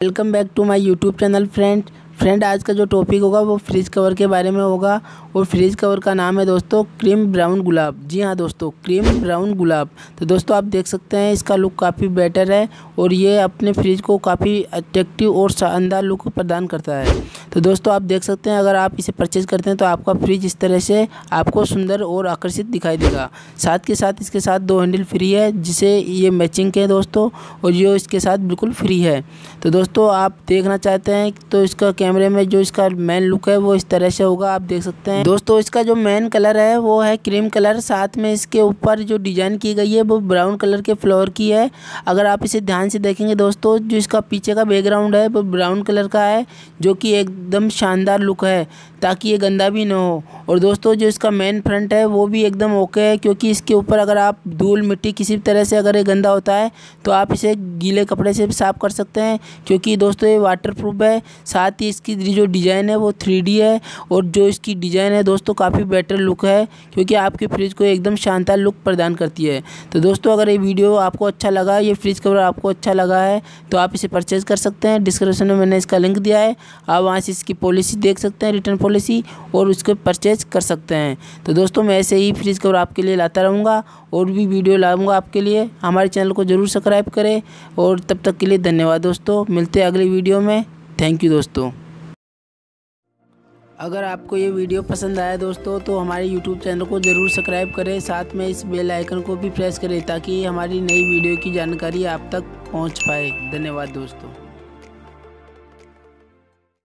welcome back to my youtube channel friend. Friend, आज का जो टॉपिक होगा वो फ्रिज कवर के बारे में होगा। और फ्रिज कवर का नाम है दोस्तों क्रीम ब्राउन गुलाब। जी हाँ दोस्तों क्रीम ब्राउन गुलाब। तो दोस्तों, आप देख सकते हैं, इसका लुक काफ़ी बेटर है और ये अपने फ्रिज को काफ़ी अट्रैक्टिव और शानदार लुक प्रदान करता है। तो दोस्तों, आप देख सकते हैं, अगर आप इसे परचेज़ करते हैं तो आपका फ्रिज इस तरह से आपको सुंदर और आकर्षित दिखाई देगा। साथ के साथ इसके साथ दो हैंडल फ्री है, जिसे ये मैचिंग के दोस्तों, और ये इसके साथ बिल्कुल फ्री है। तो दोस्तों, आप देखना चाहते हैं तो इसका कैमरे में जो इसका मेन लुक है, वो इस तरह से होगा, आप देख सकते हैं। दोस्तों, इसका जो मेन कलर है, वो है क्रीम कलर साथ में इसके ऊपर जो डिज़ाइन की गई है, वो ब्राउन कलर के फ्लोर की है। अगर आप इसे ध्यान से देखेंगे दोस्तों, जो इसका पीछे का बैकग्राउंड है, वो ब्राउन कलर का है, जो कि एकदम शानदार लुक है, ताकि ये गंदा भी ना हो। और दोस्तों, जो इसका मेन फ्रंट है, वो भी एकदम ओके है, क्योंकि इसके ऊपर अगर आप धूल मिट्टी किसी भी तरह से अगर ये गंदा होता है तो आप इसे गीले कपड़े से साफ़ कर सकते हैं, क्योंकि दोस्तों, ये वाटर प्रूफ है। साथ ही इसकी जो डिज़ाइन है वो थ्री है और जो इसकी डिज़ाइन है दोस्तों काफ़ी बेटर लुक है, क्योंकि आपके फ्रिज को एकदम शानदार लुक प्रदान करती है। तो दोस्तों अगर ये वीडियो आपको अच्छा लगा, ये फ्रिज कवर आपको अच्छा लगा है तो आप इसे परचेज़ कर सकते हैं। डिस्क्रिप्शन में मैंने इसका लिंक दिया है, आप वहाँ से इसकी पॉलिसी देख सकते हैं रिटर्न पॉलिसी और उसको परचेज कर सकते हैं। तो दोस्तों मैं ऐसे ही फ्रिज कवर आपके लिए लाता रहूँगा, और भी वीडियो लाऊँगा आपके लिए। हमारे चैनल को ज़रूर सब्सक्राइब करें, और तब तक के लिए धन्यवाद दोस्तों। मिलते हैं अगली वीडियो में। थैंक यू दोस्तों। अगर आपको ये वीडियो पसंद आया दोस्तों तो हमारे YouTube चैनल को ज़रूर सब्सक्राइब करें। साथ में इस बेल आइकन को भी प्रेस करें ताकि हमारी नई वीडियो की जानकारी आप तक पहुँच पाए। धन्यवाद दोस्तों।